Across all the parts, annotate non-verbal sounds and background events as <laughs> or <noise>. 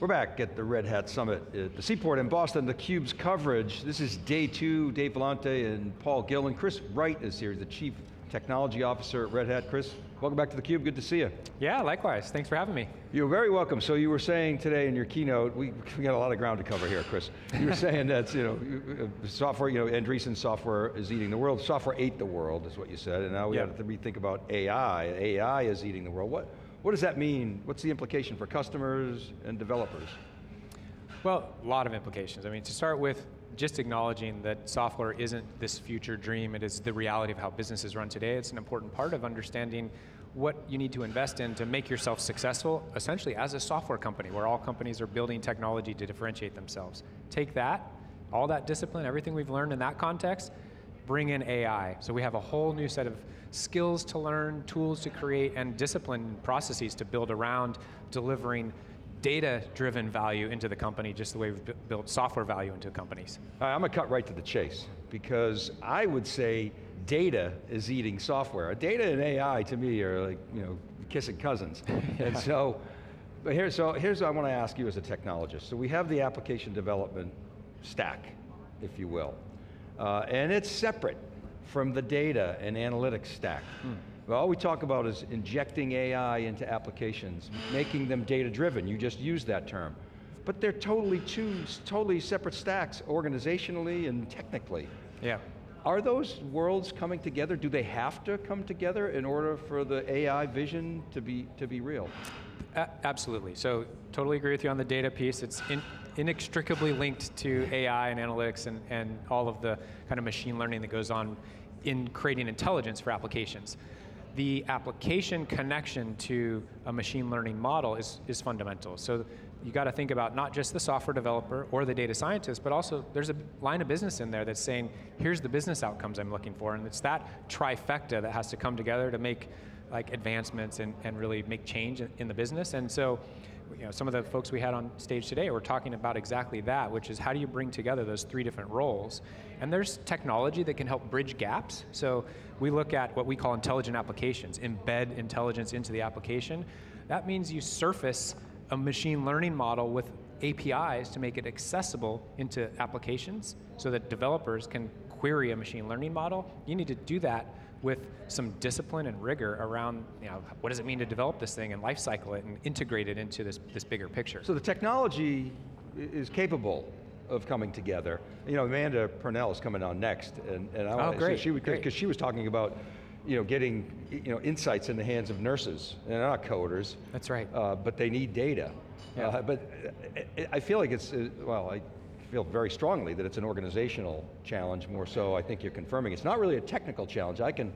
We're back at the Red Hat Summit at the Seaport in Boston, the CUBE's coverage. This is day two, Dave Vellante and Paul Gillin. Chris Wright is here, the Chief Technology Officer at Red Hat. Chris, welcome back to the Cube. good to see you. Yeah, likewise, thanks for having me. You're very welcome. So you were saying today in your keynote, we, we got a lot of ground to cover here, Chris. You were <laughs> saying that, you know, uh, software, you know, Andreessen software is eating the world. Software ate the world, is what you said, and now we yep. have to rethink about AI. AI is eating the world. What, what does that mean? What's the implication for customers and developers? Well, a lot of implications. I mean, to start with, just acknowledging that software isn't this future dream, it is the reality of how businesses run today. It's an important part of understanding what you need to invest in to make yourself successful, essentially as a software company, where all companies are building technology to differentiate themselves. Take that, all that discipline, everything we've learned in that context, bring in AI. So we have a whole new set of skills to learn, tools to create, and discipline processes to build around delivering data-driven value into the company, just the way we've built software value into companies. I'm going to cut right to the chase, because I would say data is eating software. Data and AI, to me, are like, you know, kissing cousins. <laughs> and so, but here, so here's what I want to ask you as a technologist. So we have the application development stack, if you will. Uh, and it's separate from the data and analytics stack. Hmm. All we talk about is injecting AI into applications, making them data driven, you just used that term. But they're totally two totally separate stacks, organizationally and technically. Yeah. Are those worlds coming together? Do they have to come together in order for the AI vision to be, to be real? absolutely, so totally agree with you on the data piece. It's in, inextricably linked to AI and analytics and, and all of the kind of machine learning that goes on in creating intelligence for applications. The application connection to a machine learning model is, is fundamental. So you got to think about not just the software developer or the data scientist, but also there's a line of business in there that's saying, here's the business outcomes I'm looking for, and it's that trifecta that has to come together to make like advancements and, and really make change in the business. And so you know, some of the folks we had on stage today were talking about exactly that, which is how do you bring together those three different roles? And there's technology that can help bridge gaps. So we look at what we call intelligent applications, embed intelligence into the application. That means you surface a machine learning model with APIs to make it accessible into applications so that developers can query a machine learning model. You need to do that with some discipline and rigor around, you know, what does it mean to develop this thing and life cycle it and integrate it into this, this bigger picture. So the technology is capable of coming together. You know, Amanda Purnell is coming on next, and, and I oh, great, so she because she was talking about, you know, getting you know insights in the hands of nurses, and they're not coders. That's right. Uh, but they need data. Yeah. Uh, but I feel like it's uh, well, I feel very strongly that it's an organizational challenge more so, I think you're confirming. It's not really a technical challenge. I can,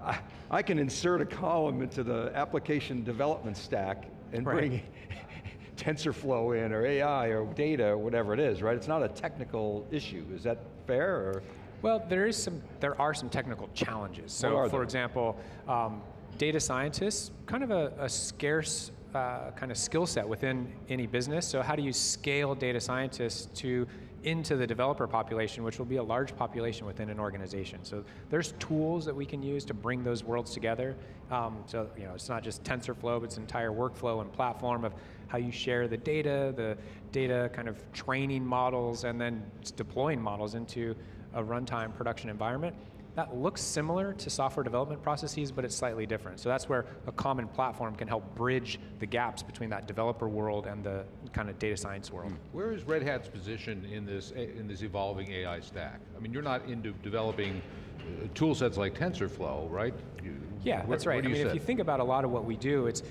I, I can insert a column into the application development stack and right. bring <laughs> TensorFlow in or AI or data or whatever it is, right? It's not a technical issue. Is that fair? Or? Well, there is some. There are some technical challenges. So, for example, um, data scientists, kind of a, a scarce uh, kind of skill set within any business. So how do you scale data scientists to into the developer population, which will be a large population within an organization. So there's tools that we can use to bring those worlds together. Um, so you know, it's not just TensorFlow, but it's entire workflow and platform of how you share the data, the data kind of training models, and then deploying models into a runtime production environment that looks similar to software development processes, but it's slightly different. So that's where a common platform can help bridge the gaps between that developer world and the kind of data science world. Hmm. Where is Red Hat's position in this, in this evolving AI stack? I mean, you're not into developing uh, tool sets like TensorFlow, right? You, yeah, where, that's right. I mean, if you think about a lot of what we do, it's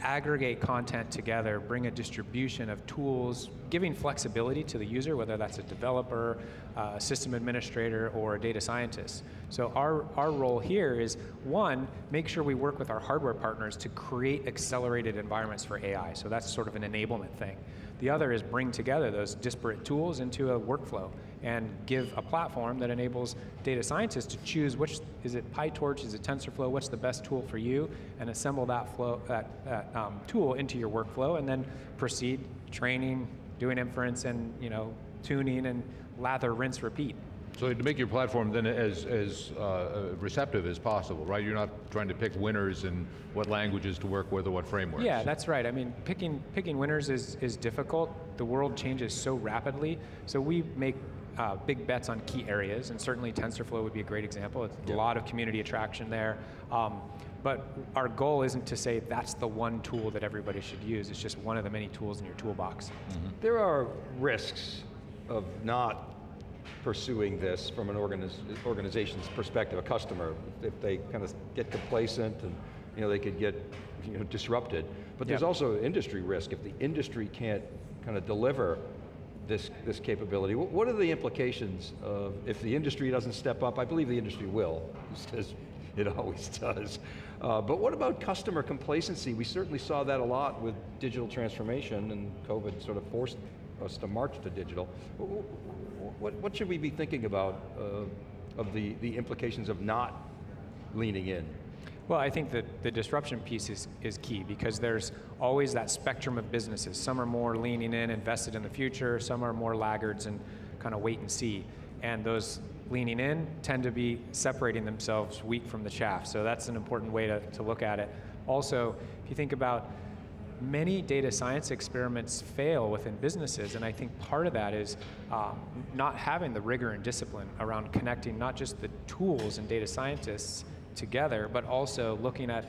aggregate content together, bring a distribution of tools, giving flexibility to the user, whether that's a developer, uh, a system administrator, or a data scientist. So our, our role here is, one, make sure we work with our hardware partners to create accelerated environments for AI. So that's sort of an enablement thing. The other is bring together those disparate tools into a workflow and give a platform that enables data scientists to choose which, is it PyTorch, is it TensorFlow, what's the best tool for you, and assemble that, flow, that, that um, tool into your workflow and then proceed training, doing inference and you know, tuning and lather, rinse, repeat. So to make your platform then as, as uh, receptive as possible, right? You're not trying to pick winners and what languages to work with or what frameworks. Yeah, that's right. I mean, picking picking winners is is difficult. The world changes so rapidly. So we make uh, big bets on key areas, and certainly TensorFlow would be a great example. It's a lot of community attraction there. Um, but our goal isn't to say that's the one tool that everybody should use. It's just one of the many tools in your toolbox. There are risks of not pursuing this from an organiz organization's perspective, a customer, if they kind of get complacent and you know, they could get you know, disrupted. But there's Yep. also industry risk if the industry can't kind of deliver this, this capability. What are the implications of, if the industry doesn't step up, I believe the industry will, <laughs> as it always does. Uh, but what about customer complacency? We certainly saw that a lot with digital transformation and COVID sort of forced us to march to digital. Wh- wh- What, what should we be thinking about uh, of the, the implications of not leaning in? Well, I think that the disruption piece is, is key because there's always that spectrum of businesses. Some are more leaning in, invested in the future, some are more laggards and kind of wait and see. And those leaning in tend to be separating themselves wheat from the chaff. So that's an important way to, to look at it. Also, if you think about many data science experiments fail within businesses, and I think part of that is um, not having the rigor and discipline around connecting not just the tools and data scientists together, but also looking at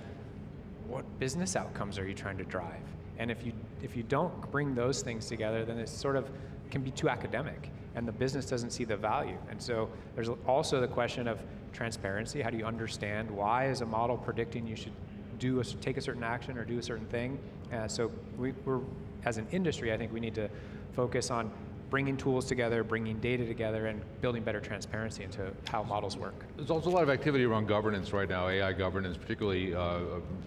what business outcomes are you trying to drive. And if you if you don't bring those things together, then it sort of can be too academic, and the business doesn't see the value. And so there's also the question of transparency. How do you understand why is a model predicting you should do a, take a certain action or do a certain thing? Uh, so we, we're as an industry, I think we need to focus on bringing tools together, bringing data together, and building better transparency into how models work. There's also a lot of activity around governance right now, AI governance, particularly uh,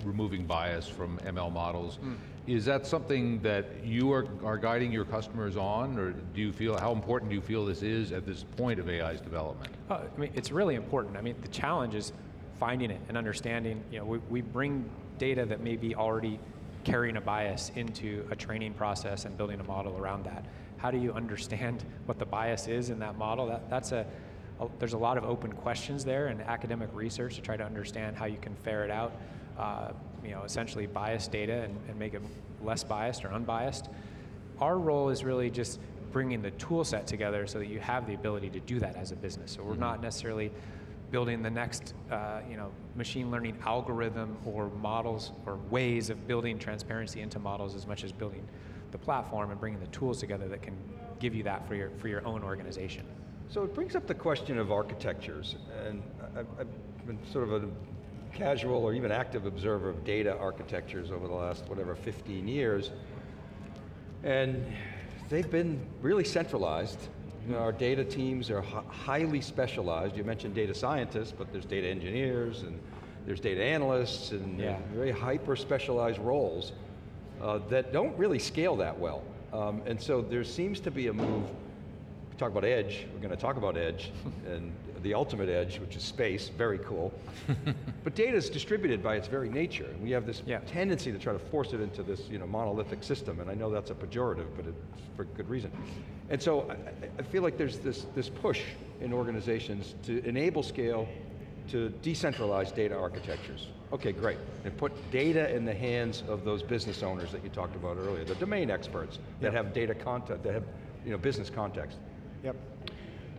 removing bias from ML models. Is that something that you are, are guiding your customers on, or do you feel, how important do you feel this is at this point of AI's development? Uh, I mean, it's really important. I mean, the challenge is finding it and understanding. You know, we, we bring data that may be already carrying a bias into a training process and building a model around that. How do you understand what the bias is in that model? That, that's a, a there's a lot of open questions there and academic research to try to understand how you can ferret out, uh, you know, essentially biased data and, and make it less biased or unbiased. Our role is really just bringing the tool set together so that you have the ability to do that as a business. So we're not necessarily building the next, uh, you know, machine learning algorithm or models or ways of building transparency into models as much as building the platform and bringing the tools together that can give you that for your for your own organization. So it brings up the question of architectures, and I've, I've been sort of a casual or even active observer of data architectures over the last, whatever, 15 years, and they've been really centralized. You know, our data teams are hi- highly specialized. You mentioned data scientists, but there's data engineers, and there's data analysts, and Yeah. very hyper-specialized roles uh, that don't really scale that well. Um, and so there seems to be a move talk about edge, we're going to talk about edge, <laughs> and the ultimate edge, which is space, very cool. <laughs> but data is distributed by its very nature. We have this Yeah. tendency to try to force it into this you know, monolithic system, and I know that's a pejorative, but it's for good reason. And so I, I- I feel like there's this, this push in organizations to enable scale, to decentralize data architectures. Okay, great. And put data in the hands of those business owners that you talked about earlier, the domain experts that Yep. have data content, that have you know, business context. Yep.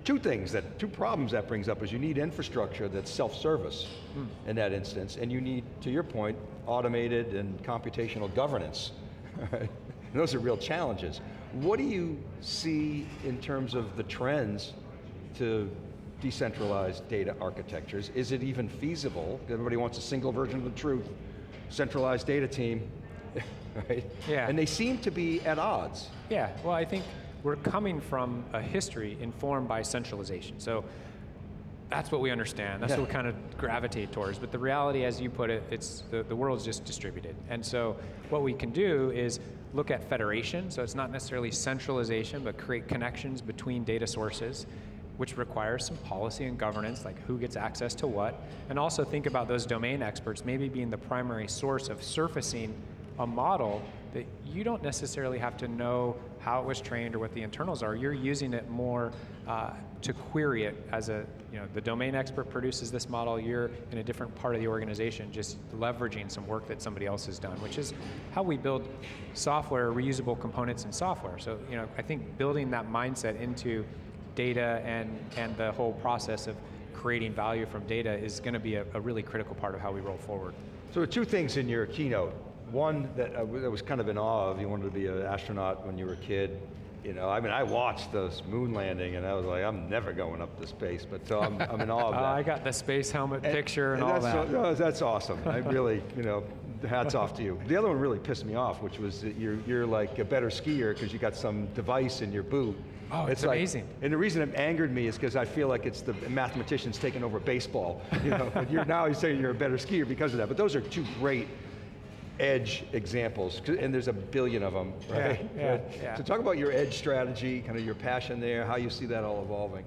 Two things that, two problems that brings up is you need infrastructure that's self-service hmm. in that instance, and you need, to your point, automated and computational governance. And <laughs> Those are real challenges. What do you see in terms of the trends to decentralized data architectures? Is it even feasible? Everybody wants a single version of the truth, centralized data team, <laughs> right? Yeah. And they seem to be at odds. Yeah, well, I think we're coming from a history informed by centralization. So that's what we understand. That's Yeah. what we kind of gravitate towards. But the reality, as you put it, it's the, the world's just distributed. And so what we can do is look at federation. So it's not necessarily centralization, but create connections between data sources, which requires some policy and governance, like who gets access to what. And also think about those domain experts maybe being the primary source of surfacing a model that you don't necessarily have to know how it was trained or what the internals are. You're using it more uh, to query it as a, you know, the domain expert produces this model, you're in a different part of the organization just leveraging some work that somebody else has done, which is how we build software, reusable components in software. So, you know, I think building that mindset into data and, and the whole process of creating value from data is going to be a, a really critical part of how we roll forward. So two things in your keynote. One that I was kind of in awe of, you wanted to be an astronaut when you were a kid. You know, I mean, I watched this moon landing and I was like, I'm never going up to space, but so I'm, I'm in awe of <laughs> Uh, that. I got the space helmet picture and, all that's, that. no, that's awesome. I really, you know, hats off to you. The other one really pissed me off, which was that you're, you're like a better skier because you got some device in your boot. Oh, it's like- amazing. and the reason it angered me is because I feel like it's the mathematicians taking over baseball. You know, <laughs> but you're now you're saying you're a better skier because of that. But those are two great edge examples, and there's a billion of them, right? yeah, Right? yeah. <laughs> So talk about your edge strategy, kind of your passion there, how you see that all evolving.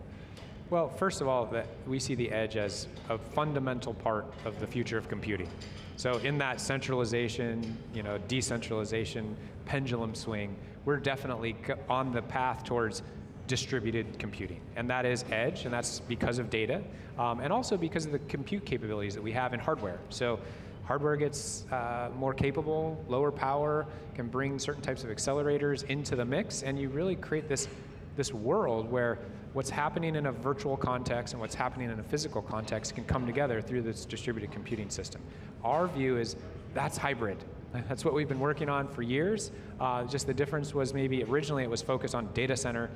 Well, first of all, we see the edge as a fundamental part of the future of computing. So in that centralization, you know, decentralization pendulum swing, we're definitely on the path towards distributed computing, and that is edge, and that's because of data, um, and also because of the compute capabilities that we have in hardware. So hardware gets uh, more capable, lower power, can bring certain types of accelerators into the mix, and you really create this this world where what's happening in a virtual context and what's happening in a physical context can come together through this distributed computing system. Our view is that's hybrid. <laughs> That's what we've been working on for years. Uh, just the difference was maybe originally it was focused on data center,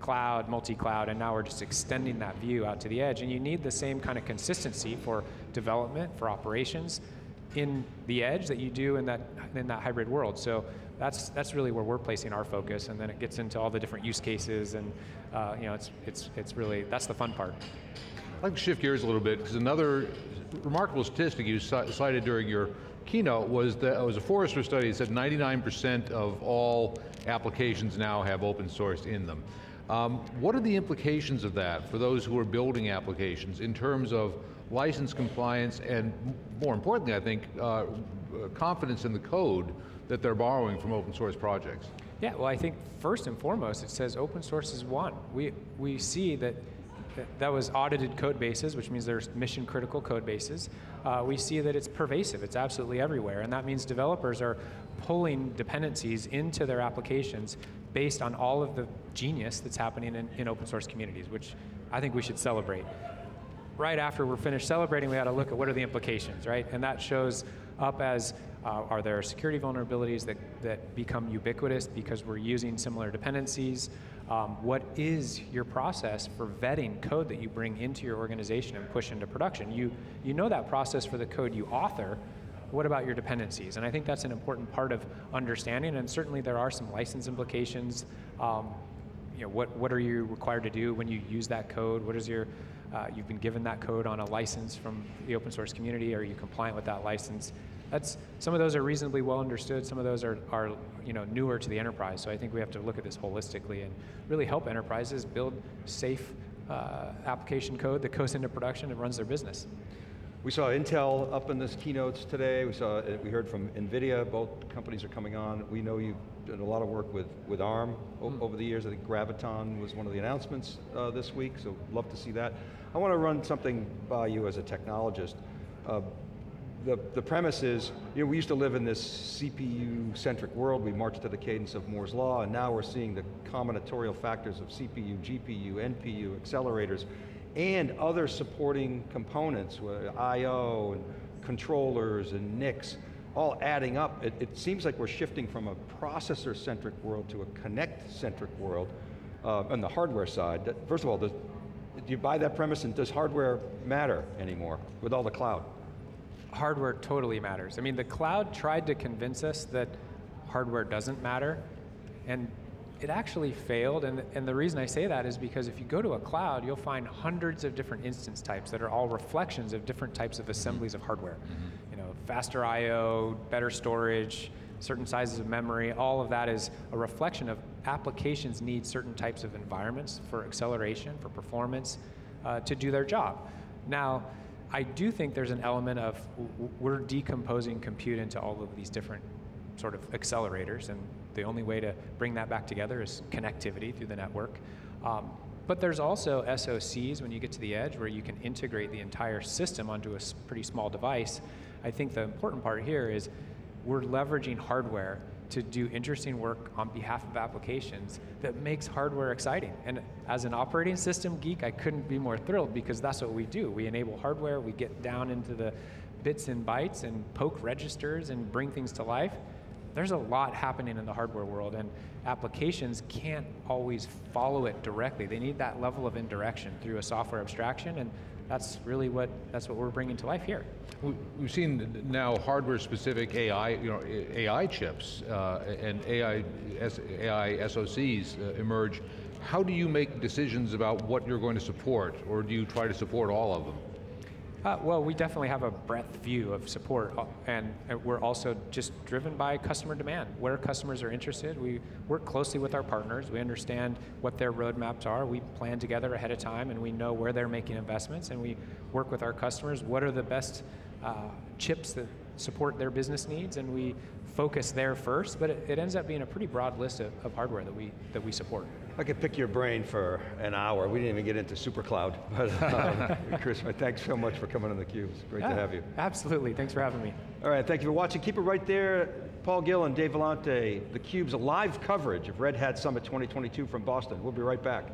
cloud, multi-cloud, and now we're just extending that view out to the edge. And you need the same kind of consistency for development, for operations, in the edge that you do in that in that hybrid world. So that's that's really where we're placing our focus, and then it gets into all the different use cases, and uh, you know, it's it's it's really that's the fun part. I'd like to shift gears a little bit because another remarkable statistic you cited during your keynote was that it was a Forrester study that said 99% of all applications now have open source in them. Um, what are the implications of that for those who are building applications in terms of license compliance and, more importantly, I think, uh, confidence in the code that they're borrowing from open source projects? Yeah, well, I think first and foremost, it says open source is won. We we see that. that- was audited code bases, which means there's mission critical code bases. Uh, we see that it's pervasive, it's absolutely everywhere, and that means developers are pulling dependencies into their applications based on all of the genius that's happening in, in open source communities, which I think we should celebrate right after we're finished celebrating, we had to look at what are the implications, right? And that shows up as uh, are there security vulnerabilities that, that become ubiquitous because we're using similar dependencies? Um, what is your process for vetting code that you bring into your organization and push into production? You, you know that process for the code you author. What about your dependencies? And I think that's an important part of understanding, and certainly there are some license implications. Um, you know, what, what are you required to do when you use that code? What is your, uh, you've been given that code on a license from the open source community. Are you compliant with that license? That's, some of those are reasonably well understood. Some of those are, are you know, newer to the enterprise. So I think we have to look at this holistically and really help enterprises build safe uh, application code that goes into production and runs their business. We saw Intel up in this keynotes today. We saw, uh, we heard from NVIDIA, both companies are coming on. We know you've done a lot of work with, with ARM o- over the years. I think Graviton was one of the announcements uh, this week, so love to see that. I want to run something by you as a technologist. Uh, the, the premise is, you know, we used to live in this CPU-centric world. We marched to the cadence of Moore's Law, and now we're seeing the combinatorial factors of CPU, GPU, NPU, accelerators, and other supporting components, I.O. and controllers and NICs, all adding up. It, it seems like we're shifting from a processor-centric world to a connect-centric world uh, on the hardware side. First of all, does, do you buy that premise, and does hardware matter anymore with all the cloud? hardware totally matters. I mean, the cloud tried to convince us that hardware doesn't matter, and it actually failed. And, and the reason I say that is because if you go to a cloud, you'll find hundreds of different instance types that are all reflections of different types of assemblies of hardware. You know, faster I/O, better storage, certain sizes of memory. All of that is a reflection of applications need certain types of environments for acceleration, for performance, uh, to do their job. Now, I do think there's an element of we're decomposing compute into all of these different sort of accelerators, and the only way to bring that back together is connectivity through the network. Um, but there's also SOCs when you get to the edge where you can integrate the entire system onto a pretty small device. I think the important part here is we're leveraging hardware to do interesting work on behalf of applications that makes hardware exciting. And as an operating system geek, I couldn't be more thrilled because that's what we do. We enable hardware, we get down into the bits and bytes and poke registers and bring things to life. There's a lot happening in the hardware world, and applications can't always follow it directly. They need that level of indirection through a software abstraction, and that's really what that's what we're bringing to life here. We- We've seen now hardware-specific AI, you know, AI chips uh, and AI, AI SoCs uh, emerge. How do you make decisions about what you're going to support, or do you try to support all of them? Uh, well, we definitely have a breadth view of support, uh, and, and we're also just driven by customer demand. Where customers are interested, we work closely with our partners. We understand what their roadmaps are. We plan together ahead of time, and we know where they're making investments. And we work with our customers. What are the best uh, chips that support their business needs? And we focus there first. But it, it ends up being a pretty broad list of, of hardware that we that we support. I could pick your brain for an hour. We didn't even get into SuperCloud. <laughs> But um, <laughs> Chris, thanks so much for coming on theCUBE. It's great to have you. Absolutely. Thanks for having me. All right, thank you for watching. Keep it right there. Paul Gillin and Dave Vellante, theCUBE's live coverage of Red Hat Summit 2022 from Boston. We'll be right back.